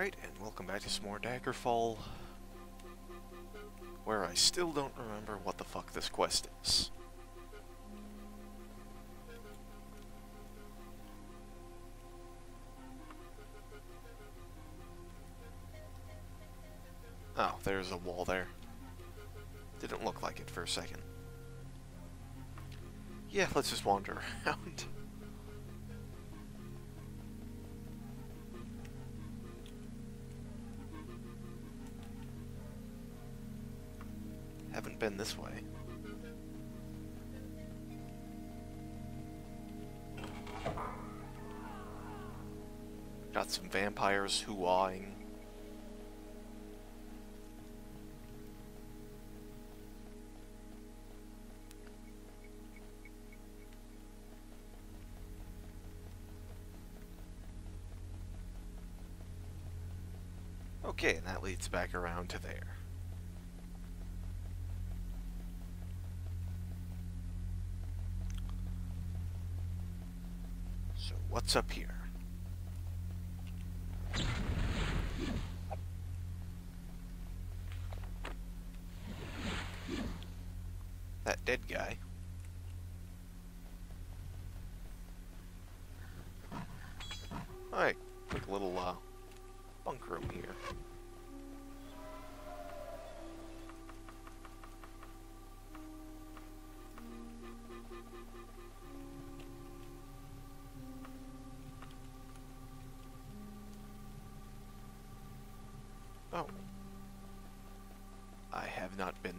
Alright, and welcome back to some more Daggerfall, where I still don't remember what the fuck this quest is. Oh, there's a wall there. Didn't look like it for a second. Yeah, let's just wander around. Been this way. Got some vampires hoo-awing. Okay, and that leads back around to there. So, what's up here?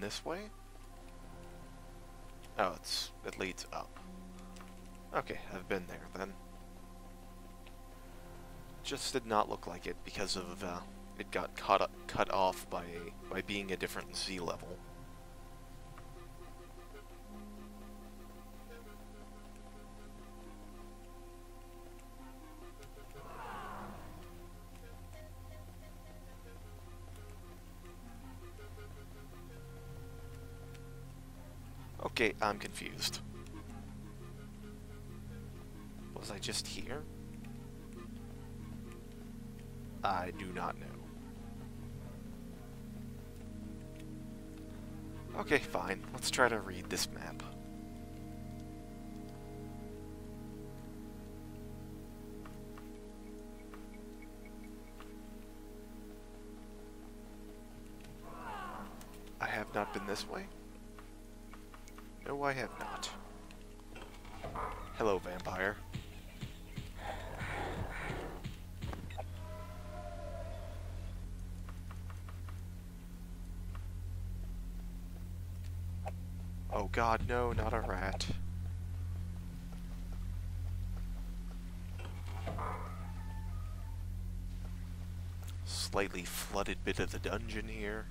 This way? Oh, it's it leads up. Okay, I've been there then. Just did not look like it because of uh, it got cut cut off by by being a different Z level. Okay, I'm confused. Was I just here? I do not know. Okay, fine. Let's try to read this map. I have not been this way? No, I have not. Hello, vampire. Oh god, no, not a rat. Slightly flooded bit of the dungeon here.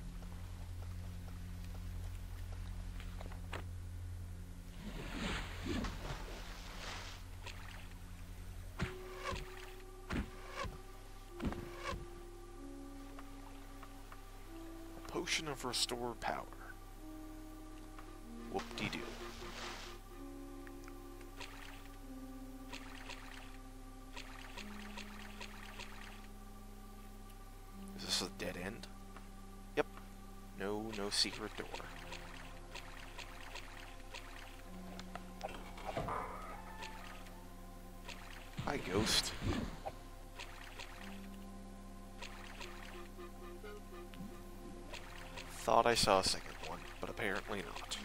Restore Power. Whoop-de-doo. Is this a dead end? Yep. No, no secret door. Hi, ghost. Thought I saw a second one, but apparently not.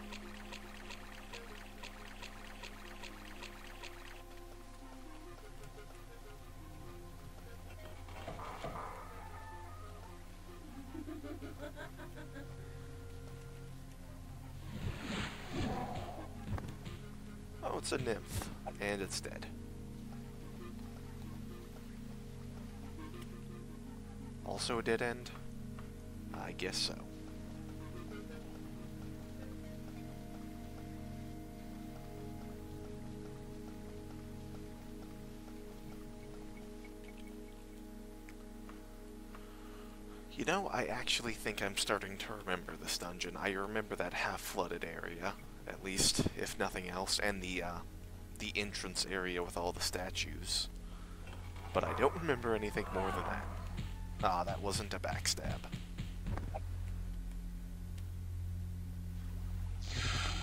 Oh, it's a nymph, and it's dead. Also a dead end? I guess so. You know, I actually think I'm starting to remember this dungeon. I remember that half-flooded area, at least, if nothing else, and the, uh, the entrance area with all the statues. But I don't remember anything more than that. Ah, that wasn't a backstab.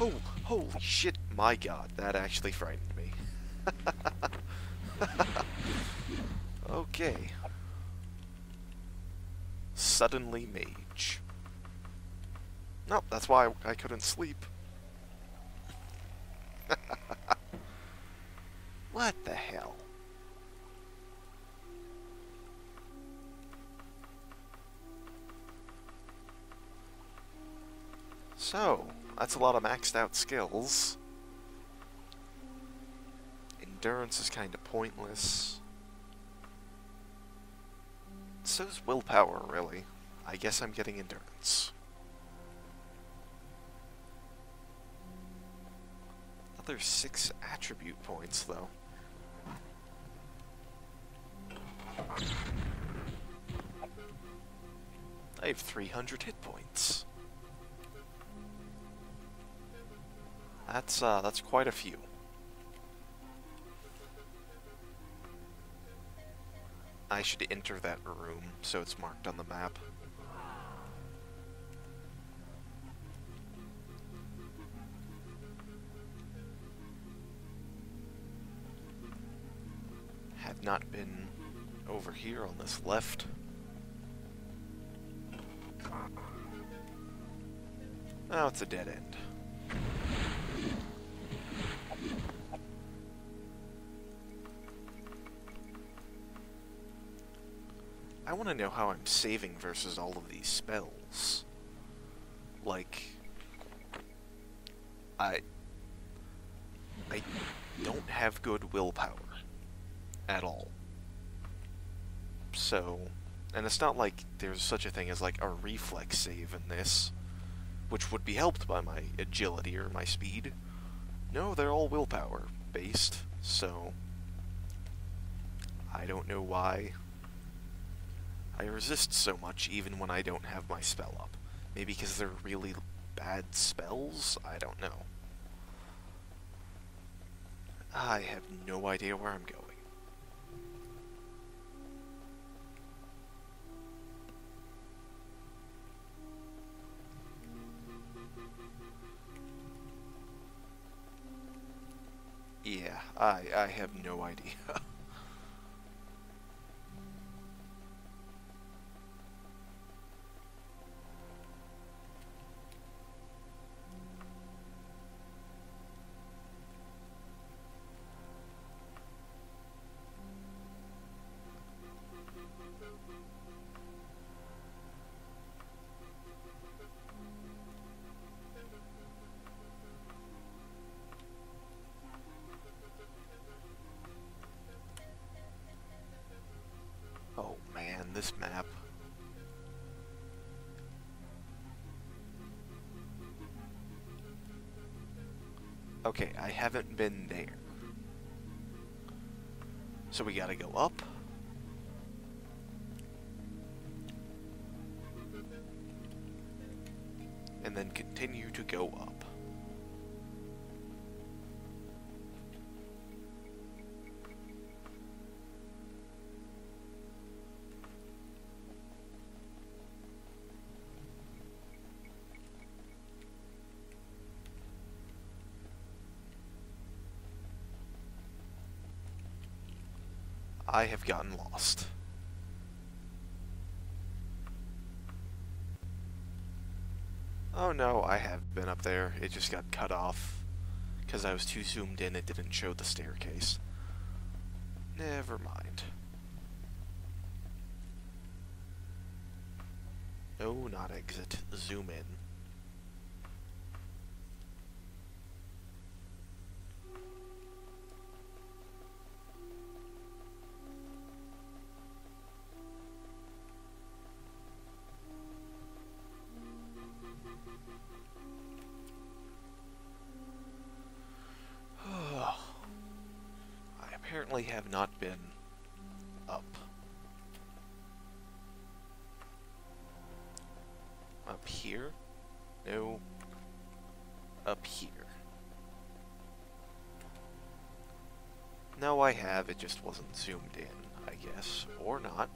Oh, holy shit, my god, that actually frightened me. okay. Suddenly mage. Nope, that's why I couldn't sleep. what the hell? So, that's a lot of maxed out skills. Endurance is kind of pointless. So's willpower, really. I guess I'm getting endurance. Another six attribute points, though. I have 300 hit points. That's, uh, that's quite a few. I should enter that room so it's marked on the map. Not been over here on this left. Oh, it's a dead end. I want to know how I'm saving versus all of these spells. Like, I, I don't have good willpower at all. So, and it's not like there's such a thing as like a reflex save in this, which would be helped by my agility or my speed. No, they're all willpower based, so I don't know why I resist so much even when I don't have my spell up. Maybe because they're really bad spells? I don't know. I have no idea where I'm going. I, I have no idea. Okay, I haven't been there. So we gotta go up. And then continue to go up. I have gotten lost. Oh no, I have been up there. It just got cut off. Because I was too zoomed in, it didn't show the staircase. Never mind. No, not exit. Zoom in. have not been up. Up here? No. Up here. No, I have. It just wasn't zoomed in, I guess. Or not.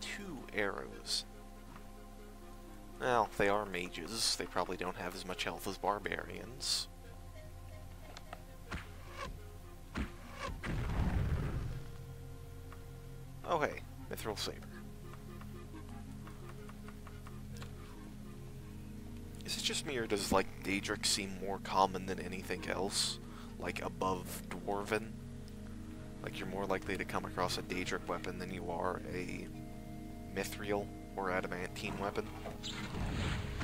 Two arrows. Well, they are mages. They probably don't have as much health as barbarians. Mithril Saber. Is it just me, or does, like, Daedric seem more common than anything else? Like, above Dwarven? Like, you're more likely to come across a Daedric weapon than you are a Mithril or Adamantine weapon?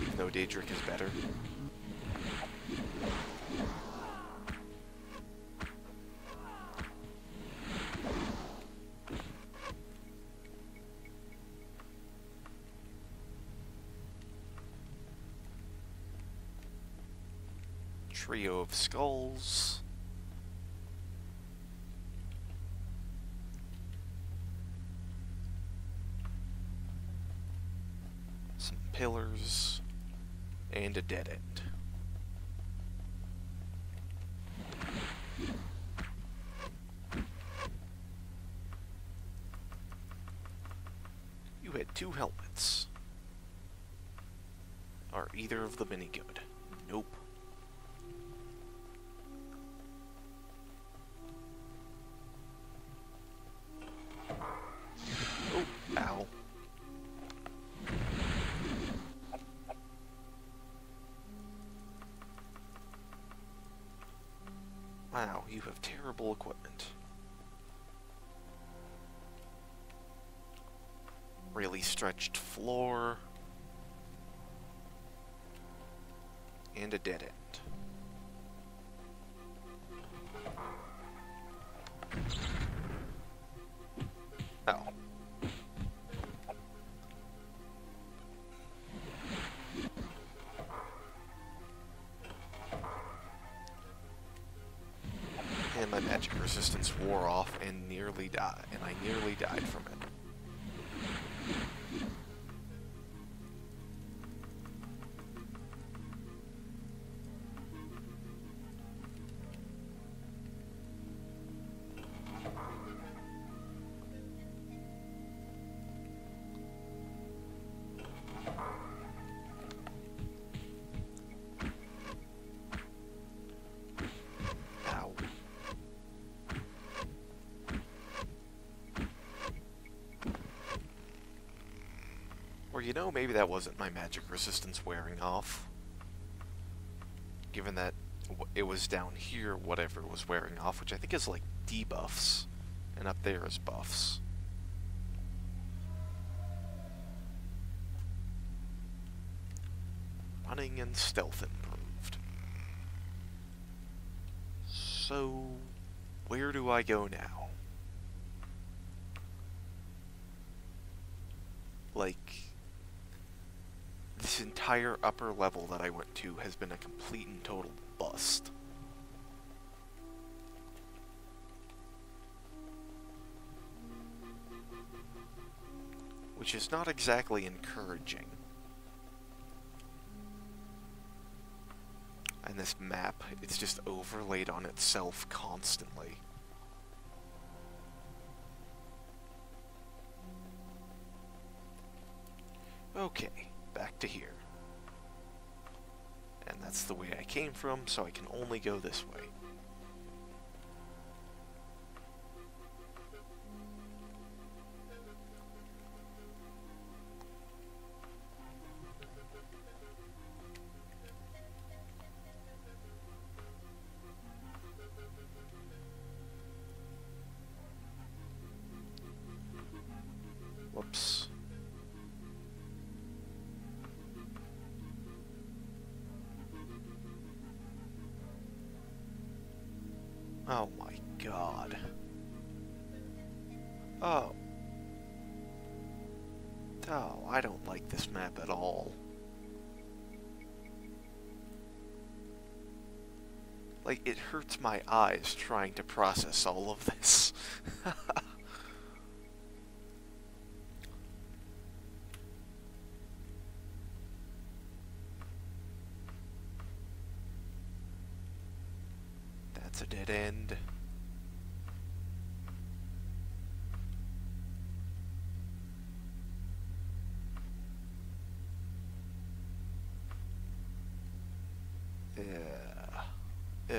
Even though Daedric is better. Trio of skulls. Some pillars. And a dead end. You had two helmets. Are either of them any good? Nope. And a dead end. Oh. and my magic resistance wore off and nearly died, and I nearly died from it. Know, maybe that wasn't my magic resistance wearing off. Given that it was down here, whatever was wearing off, which I think is like debuffs, and up there is buffs. Running and stealth improved. So, where do I go now? Like, this entire upper level that I went to has been a complete and total bust. Which is not exactly encouraging. And this map, it's just overlaid on itself constantly. Okay back to here. That's the way I came from, so I can only go this way. Whoops. Oh my god. Oh. Oh, I don't like this map at all. Like, it hurts my eyes trying to process all of this.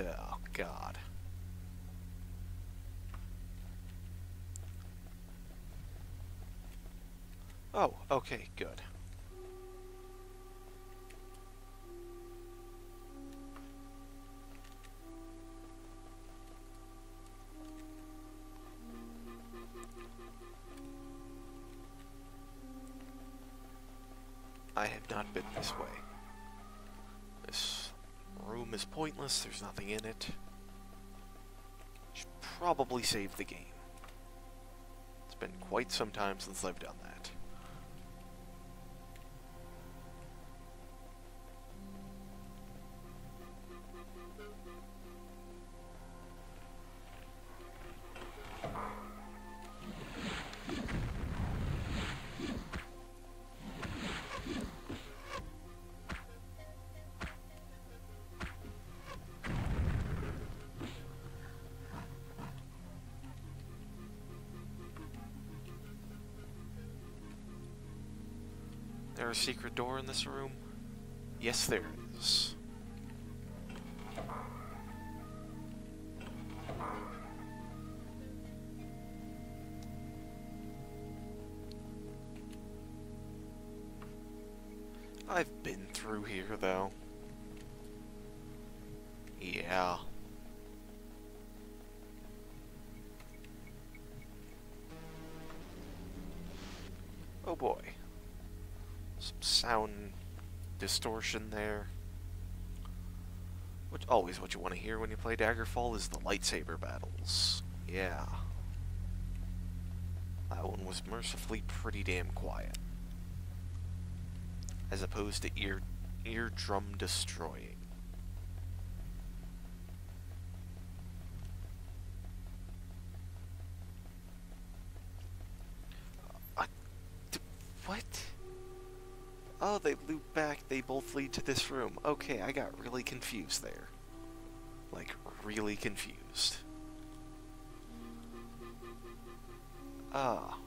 Oh, God. Oh, okay, good. There's nothing in it. Should probably save the game. It's been quite some time since I've done that. There a secret door in this room? Yes, there Some sound distortion there. Which always what you want to hear when you play Daggerfall is the lightsaber battles. Yeah. That one was mercifully pretty damn quiet. As opposed to ear eardrum destroying. Uh, d- what? Oh, they loop back. They both lead to this room. Okay, I got really confused there. Like, really confused. Ah.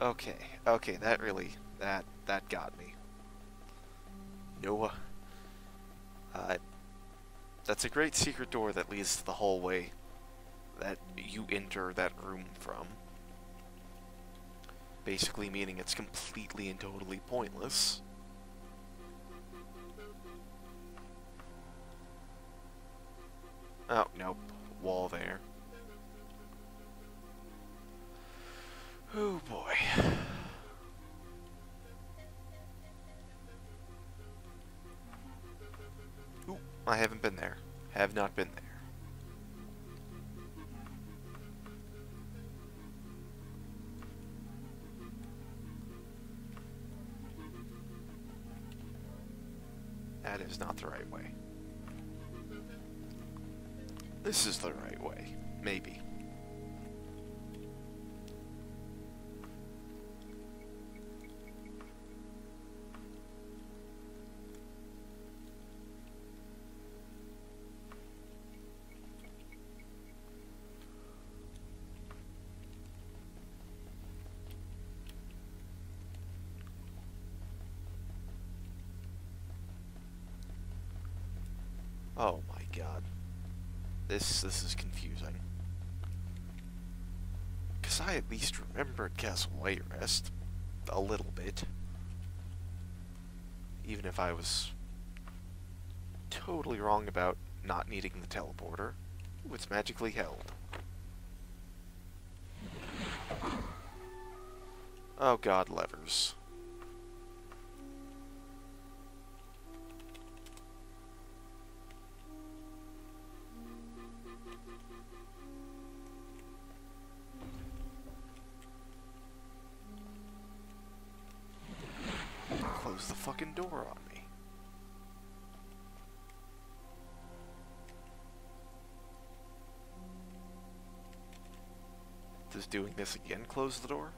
Okay, okay, that really, that, that got me. Noah. Uh, that's a great secret door that leads to the hallway that you enter that room from basically meaning it's completely and totally pointless. Oh, nope. Wall there. Oh boy. Ooh, I haven't been there. Have not been there. This is the right way. Maybe. Oh my god. This this is confusing. Cause I at least remembered Castle White Rest a little bit. Even if I was totally wrong about not needing the teleporter. Ooh, it's magically held. Oh god, levers. Door on me. Does doing this again close the door?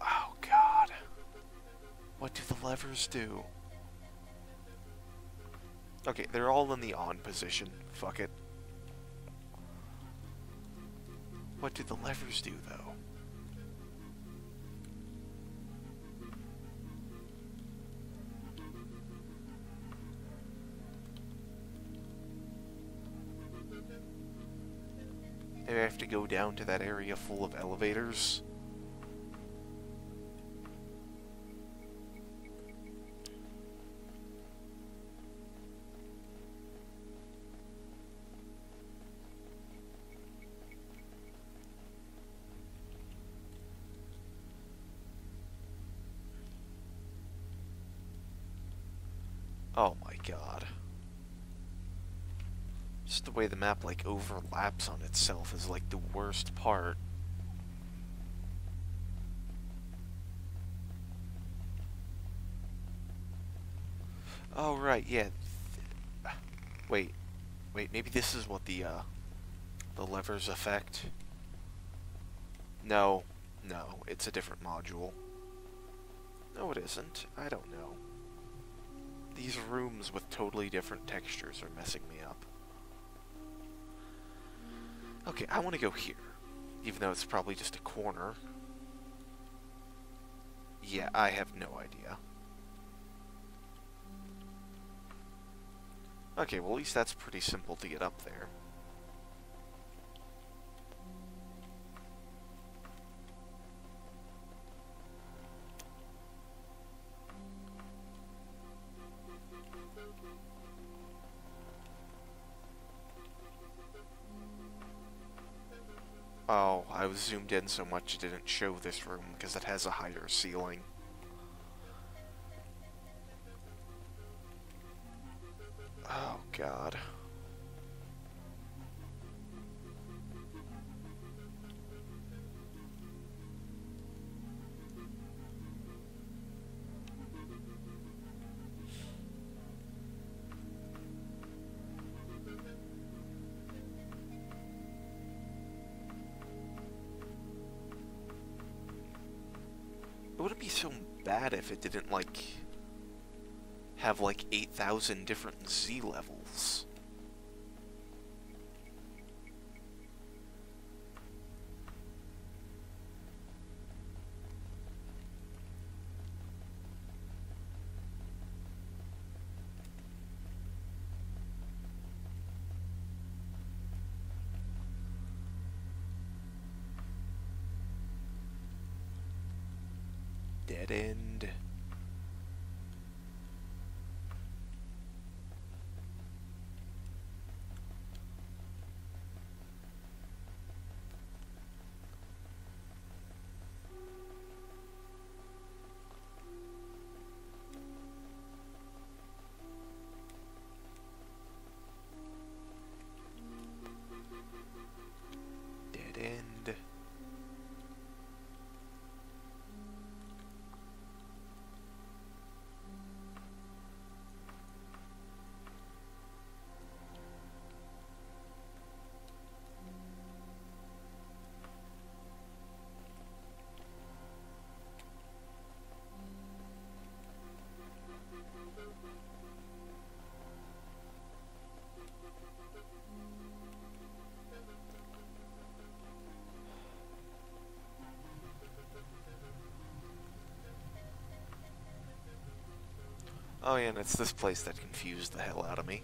Oh god. What do the levers do? Okay, they're all in the on position. Fuck it. What do the levers do, though? Maybe I have to go down to that area full of elevators. Oh my god. Just the way the map, like, overlaps on itself is, like, the worst part. Oh, right, yeah. Wait. Wait, maybe this is what the, uh, the levers affect? No. No, it's a different module. No, it isn't. I don't know. These rooms with totally different textures are messing me up. Okay, I want to go here. Even though it's probably just a corner. Yeah, I have no idea. Okay, well at least that's pretty simple to get up there. Zoomed in so much it didn't show this room because it has a higher ceiling. Oh, God. Wouldn't be so bad if it didn't, like, have, like, 8,000 different Z levels. Oh yeah, and it's this place that confused the hell out of me.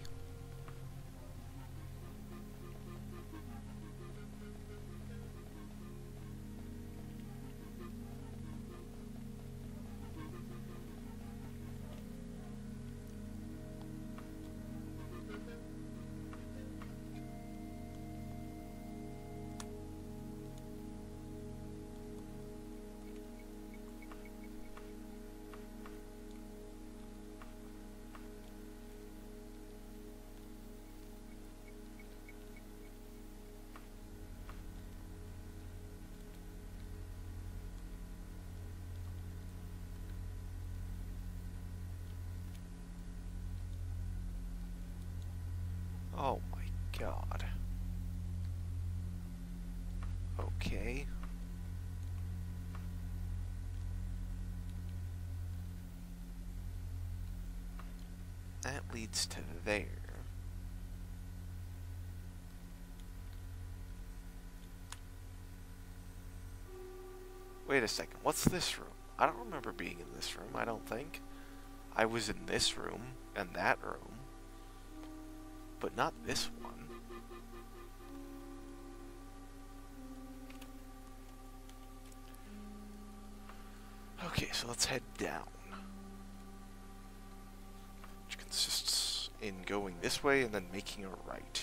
Leads to there. Wait a second, what's this room? I don't remember being in this room, I don't think. I was in this room, and that room. But not this one. Okay, so let's head down. Which consists in going this way and then making a right.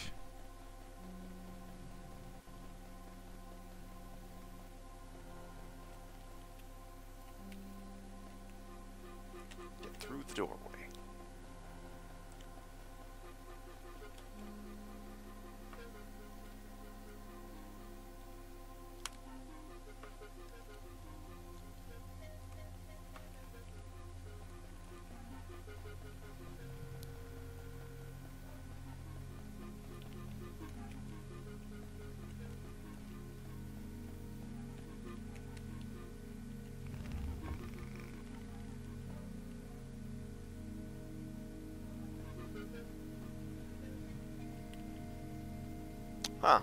Huh.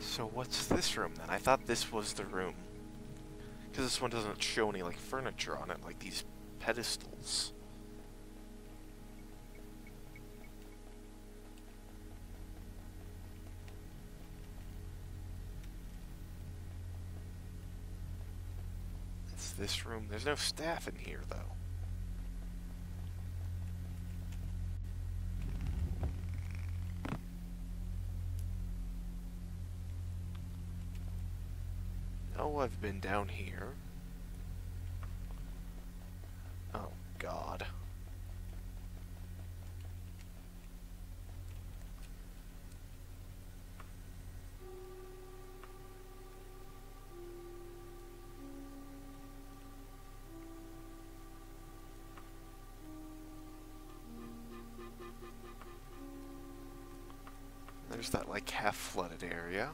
So what's this room then? I thought this was the room. Because this one doesn't show any like furniture on it, like these pedestals. It's this room. There's no staff in here though. No, I've been down here. Oh, God. There's that, like, half-flooded area.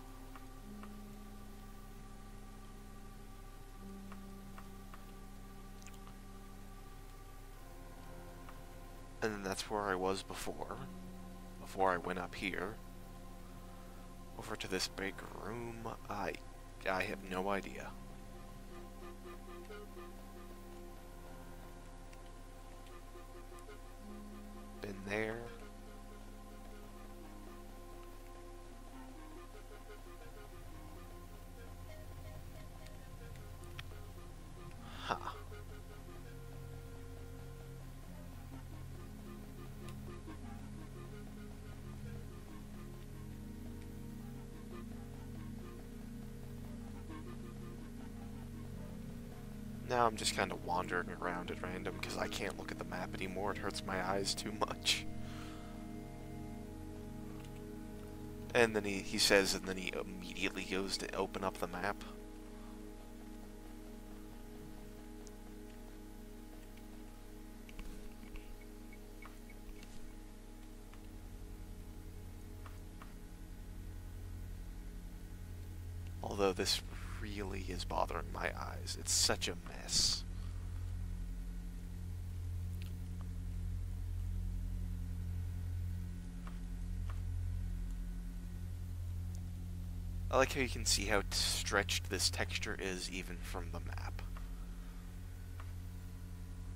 Where I was before. Before I went up here. Over to this big room. I... I have no idea. Been there. Now I'm just kind of wandering around at random because I can't look at the map anymore. It hurts my eyes too much. And then he, he says, and then he immediately goes to open up the map. Is bothering my eyes. It's such a mess. I like how you can see how stretched this texture is even from the map.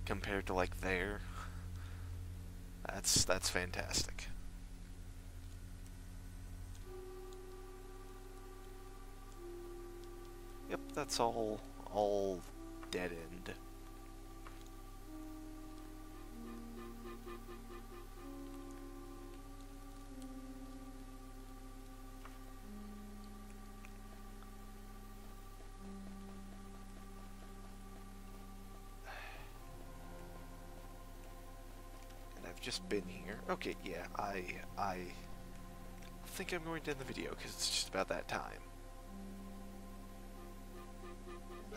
Compared to like there. That's that's fantastic. Yep, that's all all dead end. And I've just been here. Okay, yeah, I I think I'm going to end the video because it's just about that time.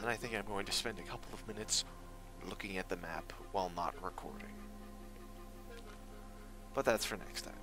And I think I'm going to spend a couple of minutes looking at the map while not recording. But that's for next time.